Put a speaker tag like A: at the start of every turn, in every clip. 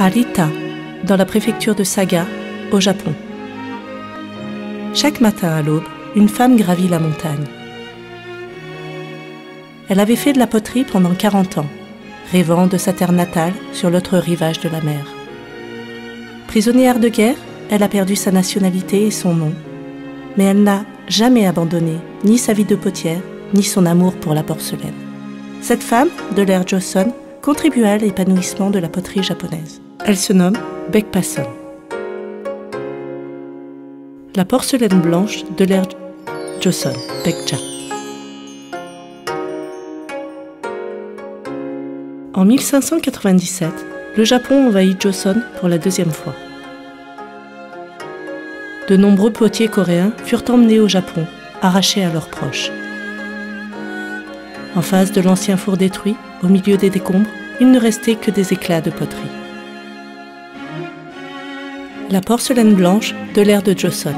A: à Rita, dans la préfecture de Saga, au Japon. Chaque matin à l'aube, une femme gravit la montagne. Elle avait fait de la poterie pendant 40 ans, rêvant de sa terre natale sur l'autre rivage de la mer. Prisonnière de guerre, elle a perdu sa nationalité et son nom, mais elle n'a jamais abandonné ni sa vie de potière, ni son amour pour la porcelaine. Cette femme, de l'ère Joseon, contribua à l'épanouissement de la poterie japonaise. Elle se nomme Bekpason. La porcelaine blanche de l'ère Joseon, Bekja. En 1597, le Japon envahit Joseon pour la deuxième fois. De nombreux potiers coréens furent emmenés au Japon, arrachés à leurs proches. En face de l'ancien four détruit, au milieu des décombres, il ne restait que des éclats de poterie. La porcelaine blanche de l'ère de Joseon.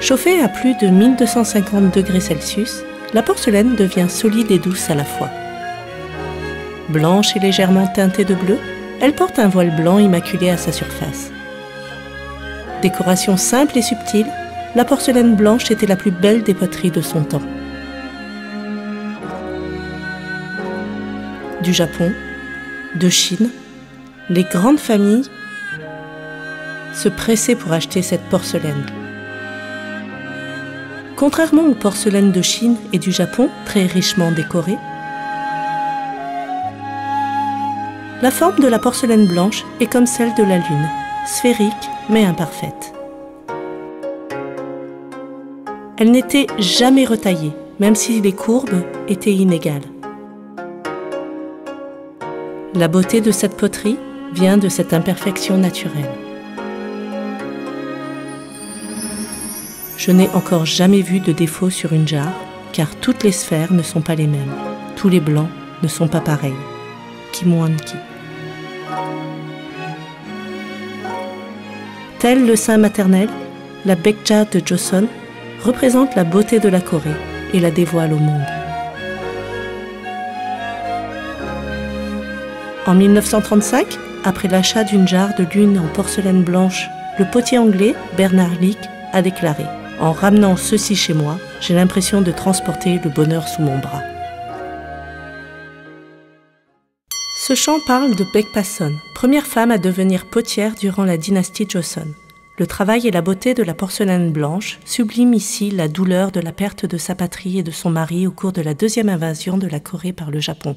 A: Chauffée à plus de 1250 degrés Celsius, la porcelaine devient solide et douce à la fois. Blanche et légèrement teintée de bleu, elle porte un voile blanc immaculé à sa surface. Décoration simple et subtile, la porcelaine blanche était la plus belle des poteries de son temps. Du Japon, de Chine, les grandes familles se pressaient pour acheter cette porcelaine. Contrairement aux porcelaines de Chine et du Japon, très richement décorées, la forme de la porcelaine blanche est comme celle de la Lune, sphérique mais imparfaite. Elle n'était jamais retaillée, même si les courbes étaient inégales. La beauté de cette poterie vient de cette imperfection naturelle. Je n'ai encore jamais vu de défaut sur une jarre, car toutes les sphères ne sont pas les mêmes. Tous les blancs ne sont pas pareils. Kim Wan-ki. Tel le sein maternel, la Bekja de Joseon représente la beauté de la Corée et la dévoile au monde. En 1935, après l'achat d'une jarre de lune en porcelaine blanche, le potier anglais Bernard Leake a déclaré En ramenant ceci chez moi, j'ai l'impression de transporter le bonheur sous mon bras. Ce chant parle de Bekpason, première femme à devenir potière durant la dynastie Joseon. Le travail et la beauté de la porcelaine blanche subliment ici la douleur de la perte de sa patrie et de son mari au cours de la deuxième invasion de la Corée par le Japon.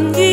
B: I'm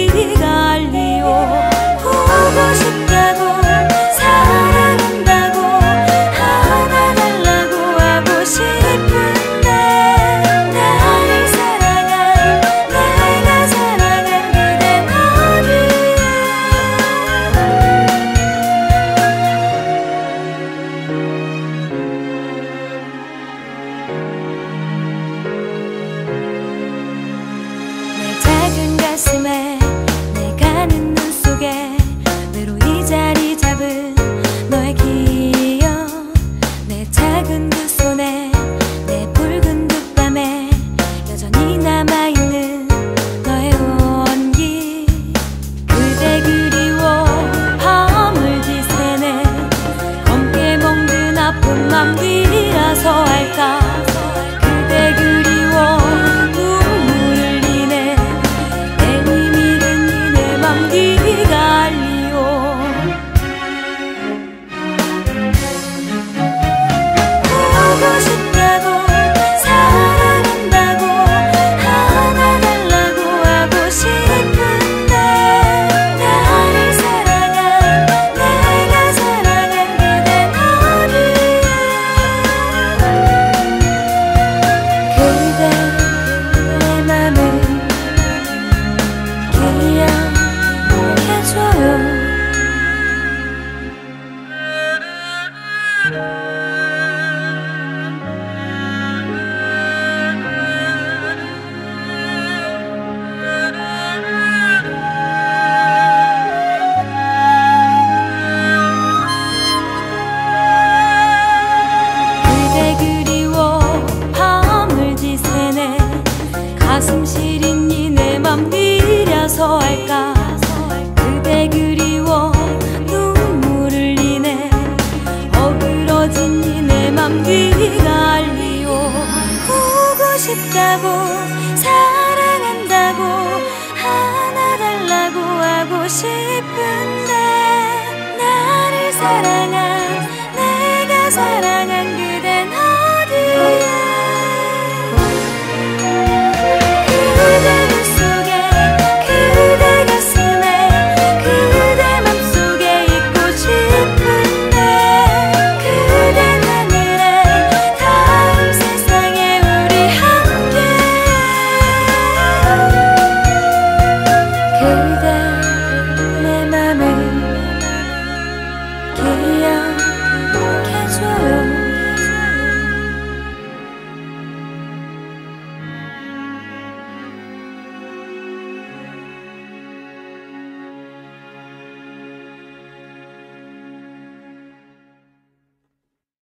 B: Bye. 싶다고 사랑한다고 안아달라고 하고 싶은데 나를 사랑하